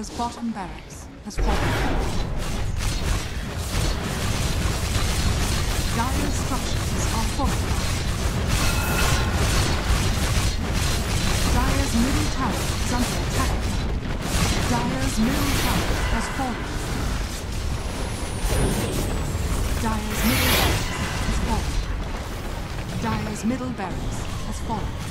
Dire's bottom barracks has fallen. Dire's structures are fortified. Dire's middle tower is under attack. Dire's middle tower has fallen. Dire's middle barracks has fallen. Dire's middle barracks has fallen.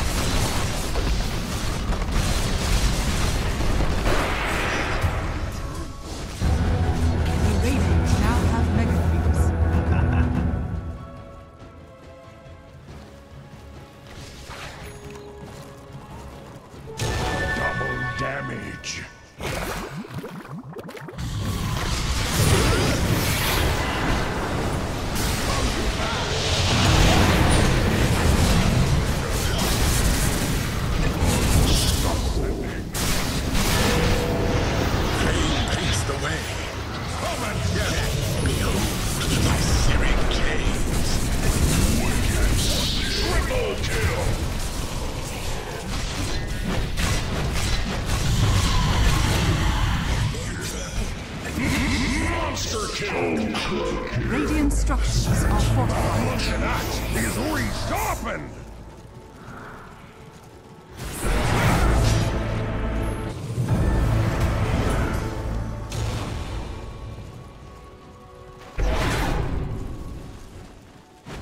Restarping.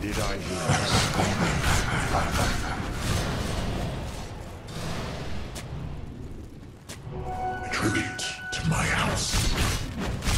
Did I hear? A tribute to my house.